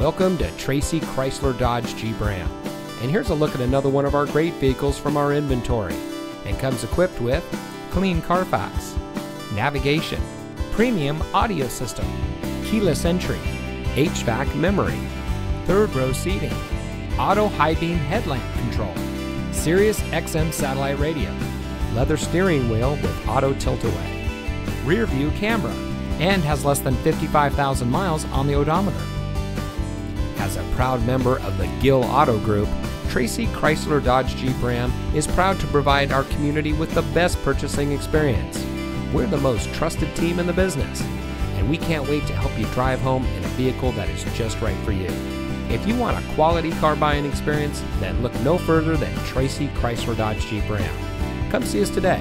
Welcome to Tracy Chrysler Dodge Jeep Ram. And here's a look at another one of our great vehicles from our inventory. And comes equipped with clean Carfax, navigation, premium audio system, keyless entry, HVAC memory, third row seating, auto high beam headlamp control, Sirius XM satellite radio, leather steering wheel with auto tilt away, rear view camera, and has less than 55,000 miles on the odometer. As a proud member of the Gill Auto Group, Tracy Chrysler Dodge Jeep Ram is proud to provide our community with the best purchasing experience. We're the most trusted team in the business, and we can't wait to help you drive home in a vehicle that is just right for you. If you want a quality car buying experience, then look no further than Tracy Chrysler Dodge Jeep Ram. Come see us today